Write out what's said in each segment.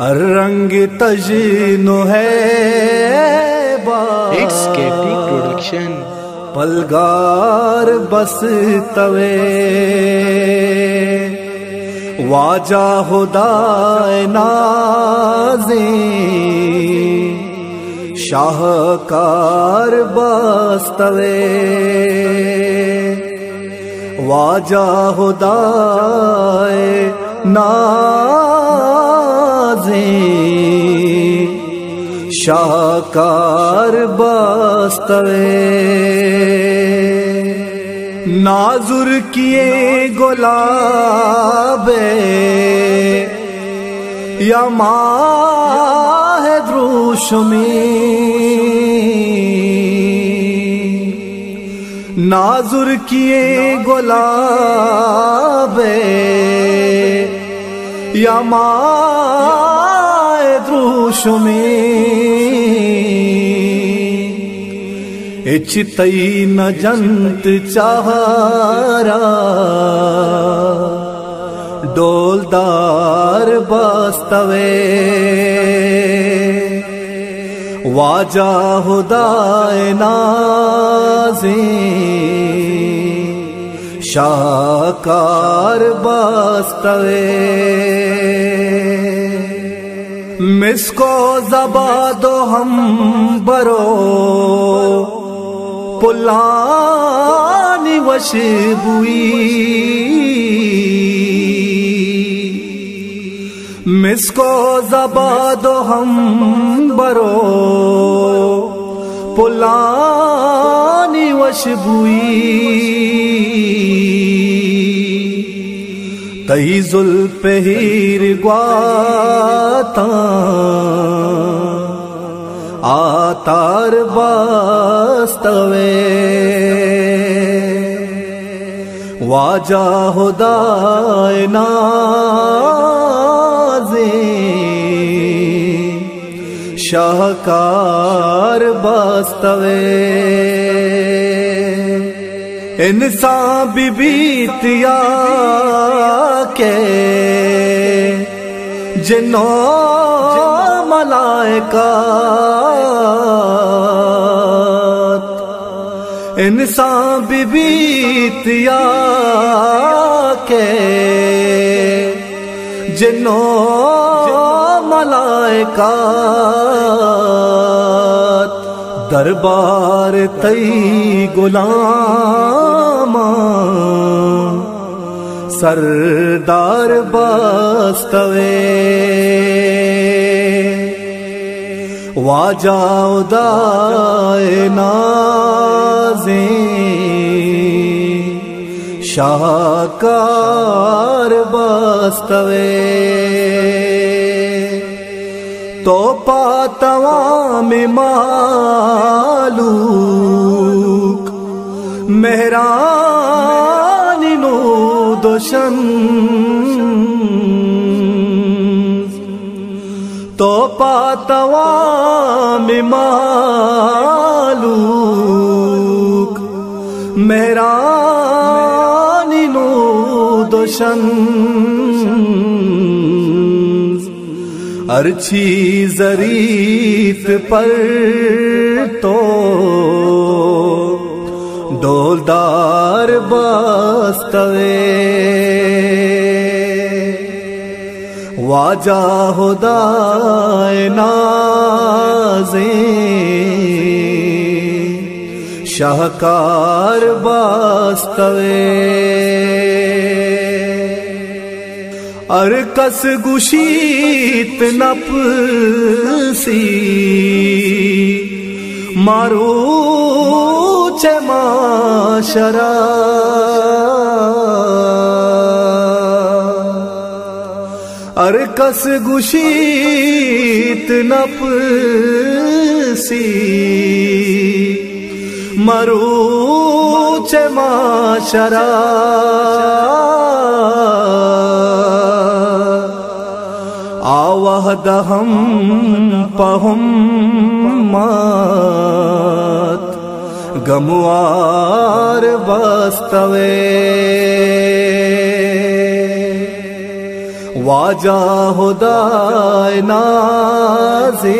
रंग तजनो है it's Katie production पलगार बस तवे। वाजा खुदाए नाजे। शाहकार बस्तवे वाजा खुदाए नाजे। शाहकार बस्तवे। नाजुर किए गुलाबे। या माह द्रुशमी नाजुर किए गुलाबे। या इच्छतई न जंत चाहरा। डोलदार बस्तवे वाजा हुदाए नाजी। शाकार बस्तवे मिसको जबा दो हम बरो। पुलानी वश बुई मिसको जबा दो हम बरो। पुलानी वश बुई तही जुल पहीर ग्वाता। आतार वास्तवे। वाजा हुदाए नाजे। शाहकार इनसां बि बीतिया के जन मलाइनसां बि बीतिया के जिनो मलाइ दरबार तई गुलामा सरदार बस्तवे। वाजा उदाए नाजे शाहकार बस्तवे। तो पाती मालूक मेहरानो दोशन। तो पातवा में मलू मेहरानो अर्ची जरीत पर तो डोलदार बस्तवे। वाजा हुदाए नाजे। शाहकार बस्तवे। अर कस गुशीत नपसी मारो चमाशरा अर कस गुशीत नपसी मरू चमाशरा आवह दहम पहुम मात गमुआर बस्तवे वाजा हुदाय नाजे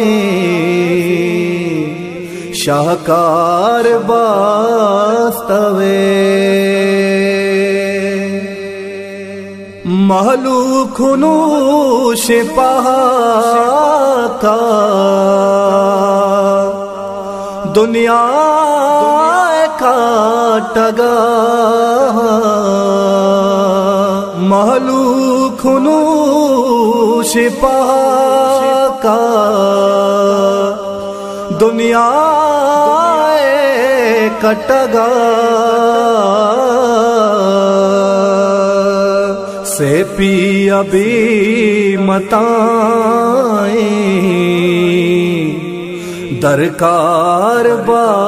शाहकार बास्तवे महलू खुनू का दुनिया का टगा। खुनू का दुनिया कटगा से पी अभी मताए। दरकार वास्तवे।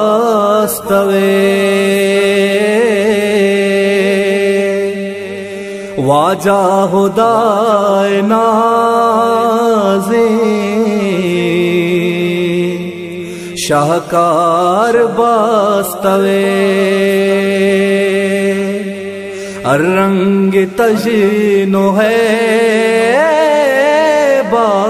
वाजा हुदाय नाजे। शाहकार वास्तवे। रंग तजनो है बा।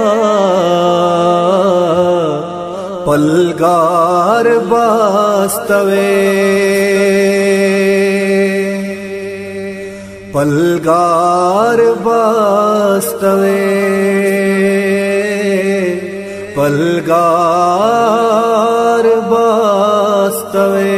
पलगार वास्तवे। पलगार वास्तवे। पलगार वास्तवे।